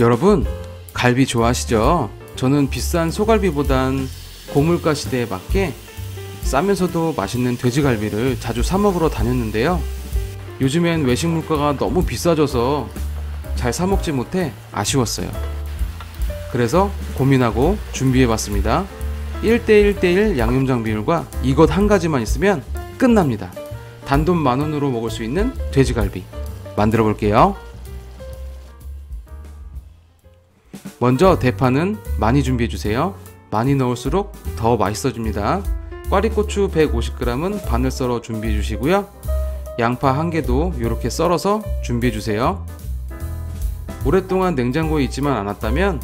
여러분 갈비 좋아하시죠? 저는 비싼 소갈비보단 고물가 시대에 맞게 싸면서도 맛있는 돼지갈비를 자주 사 먹으러 다녔는데요. 요즘엔 외식 물가가 너무 비싸져서 잘 사 먹지 못해 아쉬웠어요. 그래서 고민하고 준비해 봤습니다. 1대1대1 양념장 비율과 이것 한 가지만 있으면 끝납니다. 단돈 만 원으로 먹을 수 있는 돼지갈비 만들어 볼게요. 먼저 대파는 많이 준비해 주세요. 많이 넣을수록 더 맛있어집니다. 꽈리고추 150g은 반을 썰어 준비해 주시고요. 양파 한 개도 이렇게 썰어서 준비해 주세요. 오랫동안 냉장고에 있지만 않았다면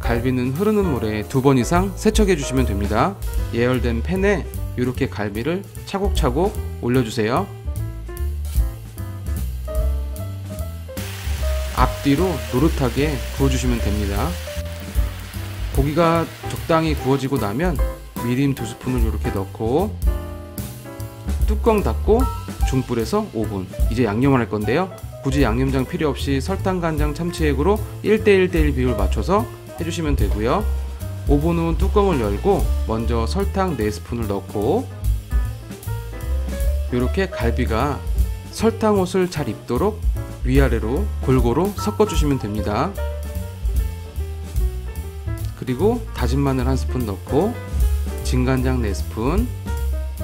갈비는 흐르는 물에 두 번 이상 세척해 주시면 됩니다. 예열된 팬에 이렇게 갈비를 차곡차곡 올려주세요. 앞뒤로 노릇하게 구워주시면 됩니다. 고기가 적당히 구워지고 나면 미림 두 스푼을 이렇게 넣고 뚜껑 닫고 중불에서 5분 이제 양념을 할 건데요. 굳이 양념장 필요 없이 설탕, 간장, 참치액으로 1대1대1 비율 맞춰서 해주시면 되고요. 5분 후 뚜껑을 열고 먼저 설탕 4스푼을 넣고 이렇게 갈비가 설탕 옷을 잘 입도록 위아래로 골고루 섞어주시면 됩니다. 그리고 다진 마늘 한 스푼 넣고 진간장 4스푼,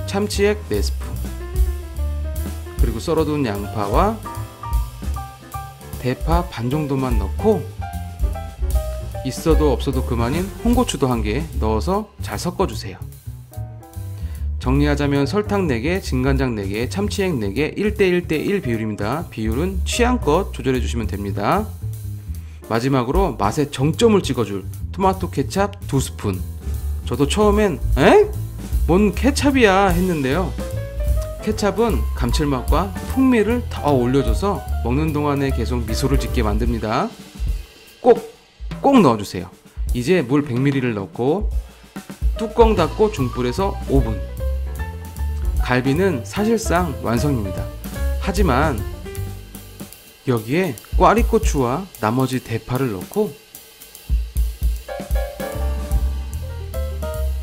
참치액 4스푼, 그리고 썰어둔 양파와 대파 반 정도만 넣고 있어도 없어도 그만인 홍고추도 한 개 넣어서 잘 섞어주세요. 정리하자면 설탕 4개, 진간장 4개, 참치액 4개, 1대1대1 비율입니다. 비율은 취향껏 조절해 주시면 됩니다. 마지막으로 맛의 정점을 찍어줄 토마토 케찹 2스푼. 저도 처음엔 에? 뭔 케찹이야 했는데요. 케찹은 감칠맛과 풍미를 더 올려줘서 먹는 동안에 계속 미소를 짓게 만듭니다. 꼭, 꼭 넣어주세요. 이제 물 100ml를 넣고 뚜껑 닫고 중불에서 5분 갈비는 사실상 완성입니다. 하지만 여기에 꽈리고추와 나머지 대파를 넣고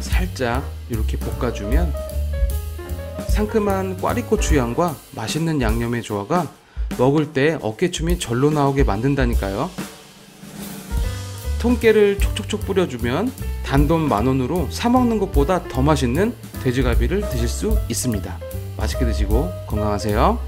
살짝 이렇게 볶아주면 상큼한 꽈리고추 향과 맛있는 양념의 조화가 먹을 때 어깨춤이 절로 나오게 만든다니까요. 통깨를 촉촉촉 뿌려주면 단돈 만원으로 사먹는 것보다 더 맛있는 돼지갈비를 드실 수 있습니다. 맛있게 드시고 건강하세요.